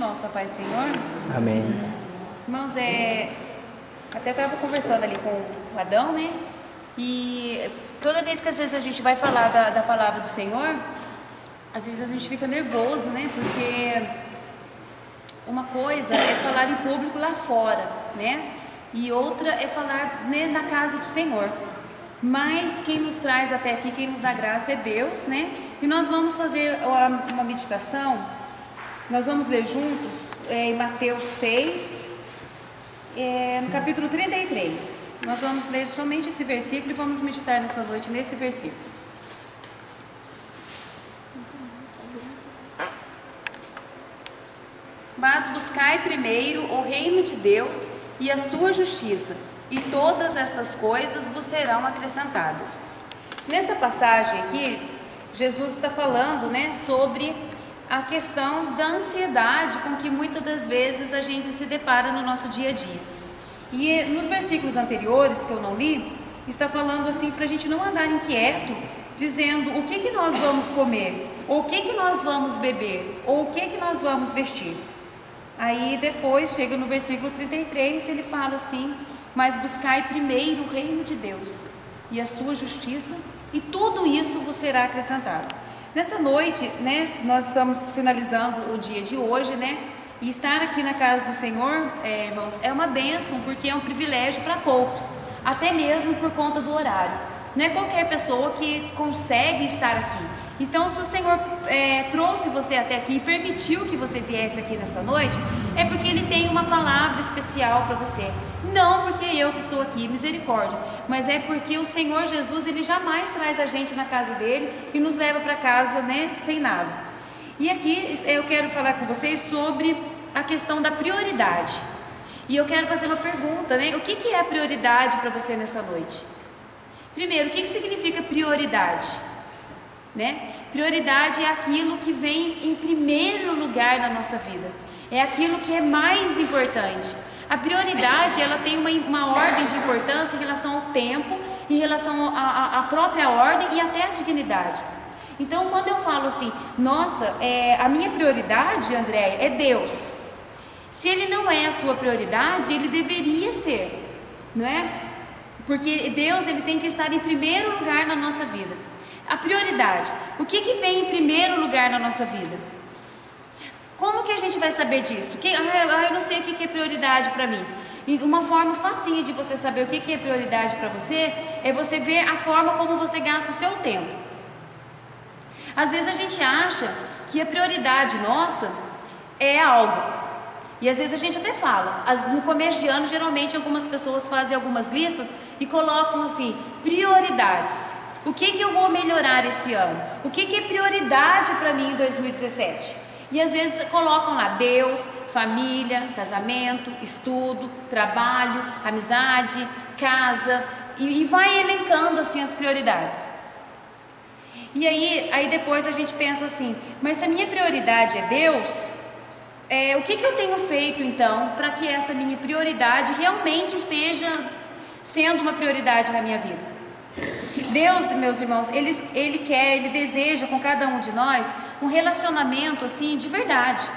irmãos, Papai Senhor. Amém. Irmãos, é, até estava conversando ali com o Adão, né? E toda vez que às vezes a gente vai falar da, da palavra do Senhor, às vezes a gente fica nervoso, né? Porque uma coisa é falar em público lá fora, né? E outra é falar né, na casa do Senhor. Mas quem nos traz até aqui, quem nos dá graça é Deus, né? E nós vamos fazer uma meditação, nós vamos ler juntos é, em Mateus 6, é, no capítulo 33. Nós vamos ler somente esse versículo e vamos meditar nessa noite nesse versículo. Mas buscai primeiro o reino de Deus e a sua justiça, e todas estas coisas vos serão acrescentadas. Nessa passagem aqui, Jesus está falando, né, sobre a questão da ansiedade com que muitas das vezes a gente se depara no nosso dia a dia. E nos versículos anteriores que eu não li, está falando assim para a gente não andar inquieto, dizendo o que que nós vamos comer, ou o que que nós vamos beber, ou o que que nós vamos vestir. Aí depois chega no versículo 33, ele fala assim: "Mas buscai primeiro o reino de Deus e a sua justiça, e tudo isso vos será acrescentado." Nesta noite, né, nós estamos finalizando o dia de hoje, né? E estar aqui na casa do Senhor, é, irmãos, é uma bênção, porque é um privilégio para poucos, até mesmo por conta do horário. Não é qualquer pessoa que consegue estar aqui. Então, se o Senhor é, trouxe você até aqui e permitiu que você viesse aqui nesta noite, é porque Ele tem uma palavra especial para você. Não porque eu que estou aqui, misericórdia, mas é porque o Senhor Jesus, Ele jamais traz a gente na casa dele e nos leva para casa né, sem nada. E aqui eu quero falar com vocês sobre a questão da prioridade. E eu quero fazer uma pergunta, né? O que, que é prioridade para você nesta noite? Primeiro, o que, que significa prioridade? Né? Prioridade é aquilo que vem em primeiro lugar na nossa vida. É aquilo que é mais importante. A prioridade ela tem uma, uma ordem de importância em relação ao tempo, em relação à própria ordem e até à dignidade. Então, quando eu falo assim, nossa, é, a minha prioridade, André, é Deus. Se ele não é a sua prioridade, ele deveria ser, não é? Porque Deus ele tem que estar em primeiro lugar na nossa vida. A prioridade. O que, que vem em primeiro lugar na nossa vida? Como que a gente vai saber disso? Que, ah, eu não sei o que, que é prioridade para mim. E uma forma facinha de você saber o que, que é prioridade para você é você ver a forma como você gasta o seu tempo. Às vezes a gente acha que a prioridade nossa é algo. E às vezes a gente até fala. No começo de ano, geralmente algumas pessoas fazem algumas listas e colocam assim: prioridades. O que, que eu vou melhorar esse ano? O que, que é prioridade para mim em 2017? E às vezes colocam lá Deus, família, casamento, estudo, trabalho, amizade, casa e, e vai elencando assim as prioridades. E aí, aí depois a gente pensa assim, mas se a minha prioridade é Deus, é, o que, que eu tenho feito então para que essa minha prioridade realmente esteja sendo uma prioridade na minha vida? Deus, meus irmãos, ele, ele quer, Ele deseja com cada um de nós um relacionamento assim de verdade.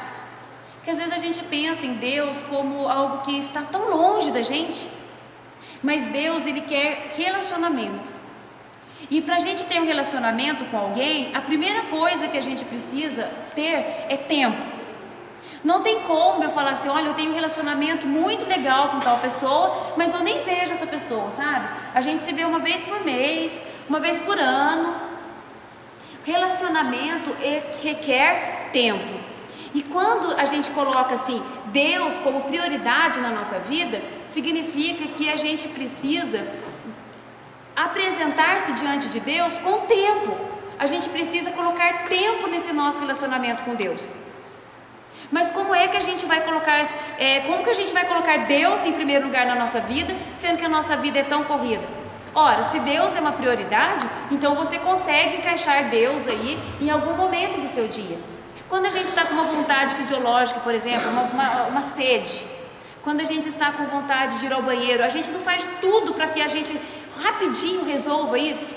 Porque às vezes a gente pensa em Deus como algo que está tão longe da gente, mas Deus, Ele quer relacionamento. E para a gente ter um relacionamento com alguém, a primeira coisa que a gente precisa ter é tempo. Não tem como eu falar assim, olha, eu tenho um relacionamento muito legal com tal pessoa, mas eu nem vejo essa pessoa, sabe? A gente se vê uma vez por mês, uma vez por ano. Relacionamento requer tempo. E quando a gente coloca assim, Deus como prioridade na nossa vida, significa que a gente precisa apresentar-se diante de Deus com tempo. A gente precisa colocar tempo nesse nosso relacionamento com Deus. Mas como é que a gente vai colocar, é, como que a gente vai colocar Deus em primeiro lugar na nossa vida, sendo que a nossa vida é tão corrida? Ora, se Deus é uma prioridade, então você consegue encaixar Deus aí em algum momento do seu dia. Quando a gente está com uma vontade fisiológica, por exemplo, uma, uma, uma sede, quando a gente está com vontade de ir ao banheiro, a gente não faz tudo para que a gente rapidinho resolva isso?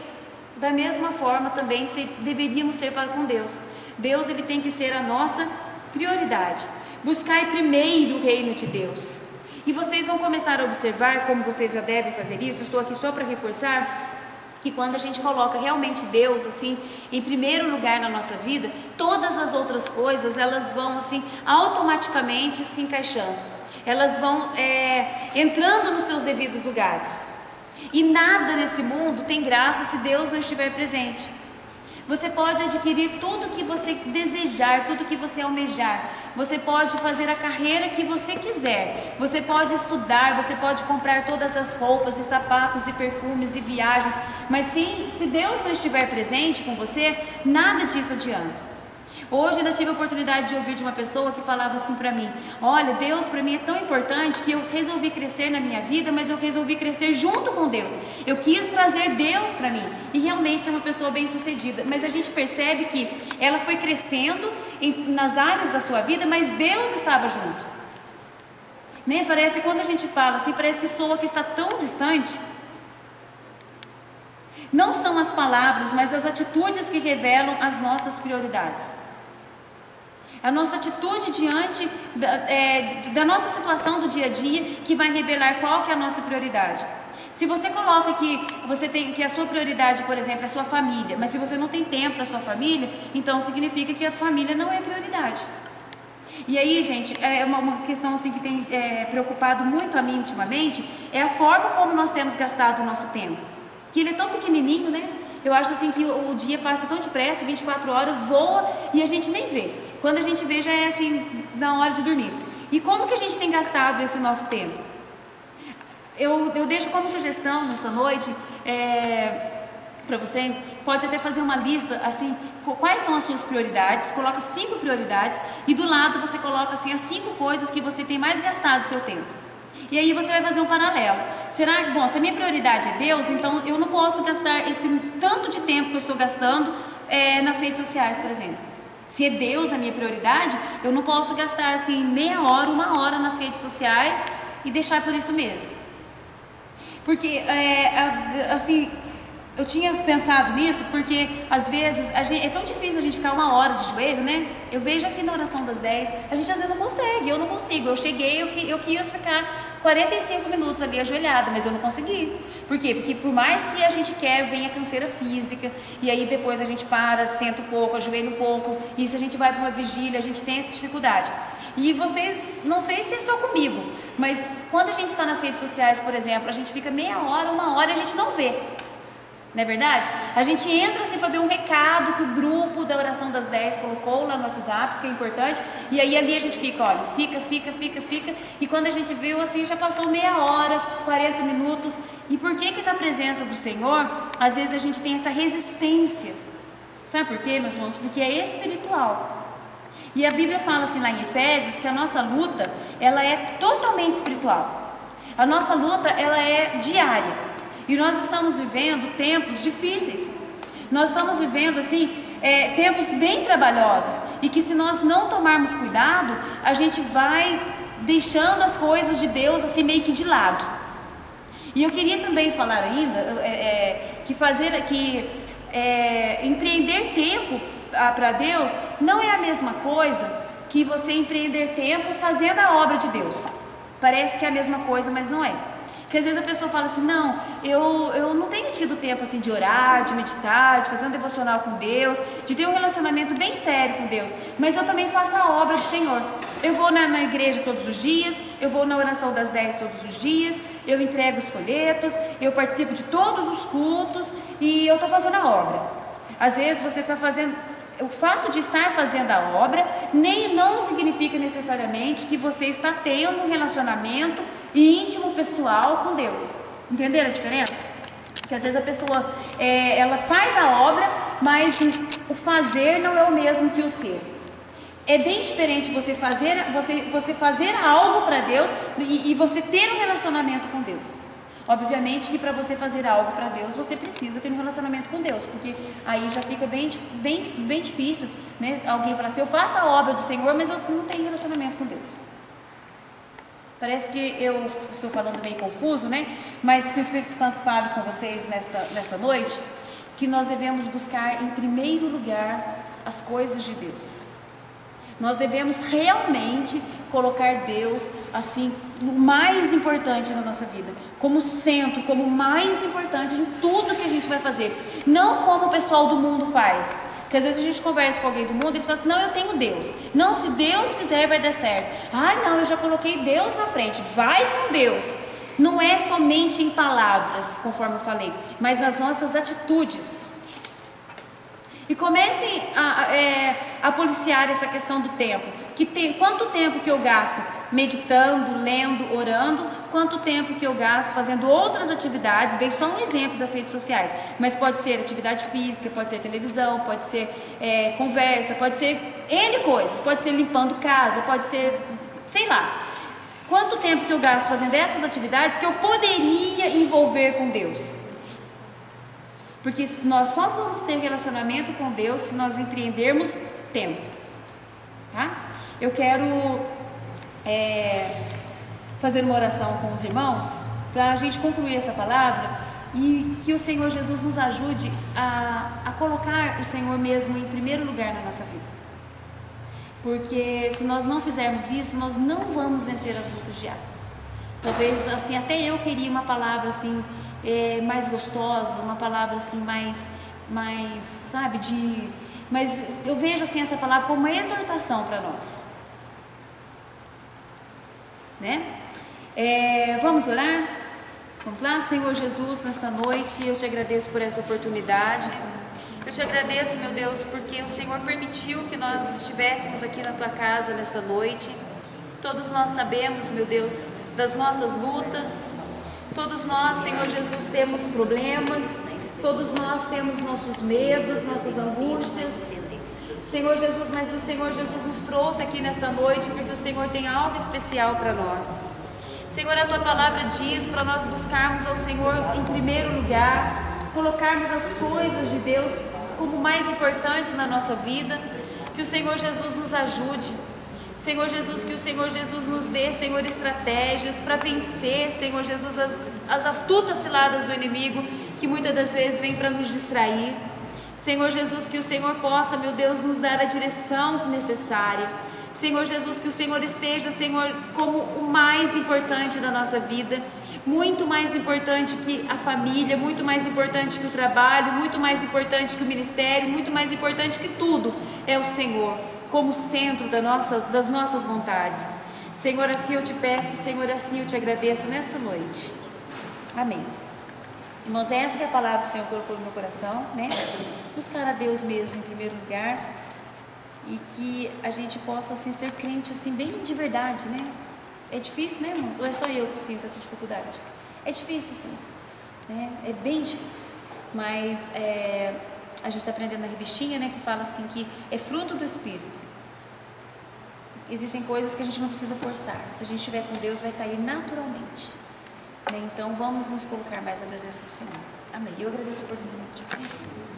Da mesma forma também se, deveríamos ser para com Deus. Deus ele tem que ser a nossa prioridade. Buscai primeiro o reino de Deus. E vocês vão começar a observar, como vocês já devem fazer isso, estou aqui só para reforçar, que quando a gente coloca realmente Deus assim em primeiro lugar na nossa vida, todas as outras coisas elas vão assim automaticamente se encaixando, elas vão é, entrando nos seus devidos lugares. E nada nesse mundo tem graça se Deus não estiver presente. Você pode adquirir tudo que você desejar, tudo que você almejar. Você pode fazer a carreira que você quiser. Você pode estudar, você pode comprar todas as roupas e sapatos e perfumes e viagens. Mas se, se Deus não estiver presente com você, nada disso adianta. Hoje ainda tive a oportunidade de ouvir de uma pessoa que falava assim para mim: Olha, Deus para mim é tão importante que eu resolvi crescer na minha vida, mas eu resolvi crescer junto com Deus. Eu quis trazer Deus para mim. E realmente é uma pessoa bem sucedida. Mas a gente percebe que ela foi crescendo em, nas áreas da sua vida, mas Deus estava junto. Né? Parece quando a gente fala assim, parece que soa que está tão distante. Não são as palavras, mas as atitudes que revelam as nossas prioridades. A nossa atitude diante da, é, da nossa situação do dia a dia que vai revelar qual que é a nossa prioridade. Se você coloca que você tem que a sua prioridade, por exemplo, é a sua família, mas se você não tem tempo para sua família, então significa que a família não é prioridade. E aí, gente, é uma, uma questão assim que tem é, preocupado muito a mim ultimamente é a forma como nós temos gastado o nosso tempo. Que ele é tão pequenininho, né? Eu acho assim que o, dia passa tão depressa, 24 horas voa e a gente nem vê. Quando a gente vê, já é assim, na hora de dormir. E como que a gente tem gastado esse nosso tempo? Eu, eu deixo como sugestão nessa noite é, para vocês, pode até fazer uma lista assim, quais são as suas prioridades, coloca cinco prioridades e do lado você coloca assim as cinco coisas que você tem mais gastado seu tempo. E aí você vai fazer um paralelo. Será que, bom, se a minha prioridade é Deus, então eu não posso gastar esse tanto de tempo que eu estou gastando é, nas redes sociais, por exemplo. Se é Deus a minha prioridade, eu não posso gastar assim meia hora, uma hora nas redes sociais e deixar por isso mesmo. Porque é, assim, eu tinha pensado nisso porque às vezes gente, é tão difícil a gente ficar uma hora de joelho, né? Eu vejo aqui na oração das 10, a gente às vezes não consegue, eu não consigo. Eu cheguei, eu, eu quis ficar 45 minutos ali ajoelhada, mas eu não consegui. Por quê? Porque por mais que a gente quer, vem a canseira física, e aí depois a gente para, senta um pouco, ajoelha um pouco, e se a gente vai para uma vigília, a gente tem essa dificuldade. E vocês, não sei se é só comigo, mas quando a gente está nas redes sociais, por exemplo, a gente fica meia hora, uma hora e a gente não vê. Não é verdade? A gente entra assim para ver um recado que o grupo da oração das 10 colocou lá no WhatsApp, que é importante, e aí ali a gente fica, olha, fica, fica, fica, fica, e quando a gente viu assim, já passou meia hora, 40 minutos. E por que que na presença do Senhor, às vezes a gente tem essa resistência? Sabe por quê, meus irmãos? Porque é espiritual. E a Bíblia fala assim lá em Efésios que a nossa luta, ela é totalmente espiritual. A nossa luta, ela é diária. E nós estamos vivendo tempos difíceis. Nós estamos vivendo assim é, tempos bem trabalhosos e que se nós não tomarmos cuidado, a gente vai deixando as coisas de Deus assim meio que de lado. E eu queria também falar ainda é, é, que fazer que é, empreender tempo ah, para Deus não é a mesma coisa que você empreender tempo fazendo a obra de Deus. Parece que é a mesma coisa, mas não é. Porque às vezes a pessoa fala assim, não, eu, eu não tenho tido tempo assim de orar, de meditar, de fazer um devocional com Deus, de ter um relacionamento bem sério com Deus, mas eu também faço a obra do Senhor. Eu vou na, na igreja todos os dias, eu vou na oração das 10 todos os dias, eu entrego os folhetos, eu participo de todos os cultos e eu estou fazendo a obra. Às vezes você está fazendo, o fato de estar fazendo a obra nem não significa necessariamente que você está tendo um relacionamento íntimo, pessoal com Deus. Entenderam a diferença? Que às vezes a pessoa é, ela faz a obra, mas o fazer não é o mesmo que o ser. É bem diferente você fazer, você, você fazer algo para Deus e, e você ter um relacionamento com Deus. Obviamente que para você fazer algo para Deus, você precisa ter um relacionamento com Deus, porque aí já fica bem, bem, bem difícil, né? Alguém falar assim, eu faço a obra do Senhor, mas eu não tenho relacionamento com Deus. Parece que eu estou falando bem confuso, né? Mas que o Espírito Santo fale com vocês nesta, nesta noite que nós devemos buscar em primeiro lugar as coisas de Deus. Nós devemos realmente colocar Deus assim, o mais importante na nossa vida, como centro, como mais importante em tudo que a gente vai fazer. Não como o pessoal do mundo faz. Porque às vezes a gente conversa com alguém do mundo e falam assim: não, eu tenho Deus. Não, se Deus quiser, vai dar certo. Ai, não, eu já coloquei Deus na frente. Vai com Deus. Não é somente em palavras, conforme eu falei, mas nas nossas atitudes. E comecem a, é, a policiar essa questão do tempo. Que tem, quanto tempo que eu gasto meditando, lendo, orando, quanto tempo que eu gasto fazendo outras atividades, dei só um exemplo das redes sociais, mas pode ser atividade física, pode ser televisão, pode ser é, conversa, pode ser N coisas, pode ser limpando casa, pode ser, sei lá. Quanto tempo que eu gasto fazendo essas atividades que eu poderia envolver com Deus? Porque nós só vamos ter relacionamento com Deus se nós empreendermos tempo. Tá? Eu quero é, fazer uma oração com os irmãos para a gente concluir essa palavra e que o Senhor Jesus nos ajude a, a colocar o Senhor mesmo em primeiro lugar na nossa vida. Porque se nós não fizermos isso, nós não vamos vencer as lutas diárias. Talvez assim, até eu queria uma palavra assim é, mais gostosa, uma palavra assim mais, mais, sabe, de, mas eu vejo assim essa palavra como uma exortação para nós, né? É, vamos orar? Vamos lá, Senhor Jesus, nesta noite eu te agradeço por essa oportunidade. Eu te agradeço, meu Deus, porque o Senhor permitiu que nós estivéssemos aqui na tua casa nesta noite. Todos nós sabemos, meu Deus, das nossas lutas. Todos nós, Senhor Jesus, temos problemas. Todos nós temos nossos medos, nossas angústias. Senhor Jesus, mas o Senhor Jesus nos trouxe aqui nesta noite porque o Senhor tem algo especial para nós. Senhor, a tua palavra diz para nós buscarmos ao Senhor em primeiro lugar, colocarmos as coisas de Deus como mais importantes na nossa vida. Que o Senhor Jesus nos ajude. Senhor Jesus, que o Senhor Jesus nos dê, Senhor, estratégias para vencer, Senhor Jesus, as, as astutas ciladas do inimigo que muitas das vezes vem para nos distrair. Senhor Jesus, que o Senhor possa, meu Deus, nos dar a direção necessária. Senhor Jesus, que o Senhor esteja, Senhor, como o mais importante da nossa vida, muito mais importante que a família, muito mais importante que o trabalho, muito mais importante que o ministério, muito mais importante que tudo é o Senhor, como centro da nossa, das nossas vontades. Senhor, assim eu te peço, Senhor, assim eu te agradeço nesta noite. Amém. Irmãos, essa é a palavra que o Senhor colocou no meu coração, né? Buscar a Deus mesmo em primeiro lugar e que a gente possa assim ser crente assim bem de verdade, né? É difícil, né, irmãos? Ou é só eu que sinto essa dificuldade? É difícil, sim. Né? É bem difícil. Mas é, a gente está aprendendo na revistinha, né, que fala assim que é fruto do Espírito. Existem coisas que a gente não precisa forçar. Se a gente estiver com Deus, vai sair naturalmente. Né? Então, vamos nos colocar mais na presença do Senhor. Amém. Eu agradeço a oportunidade.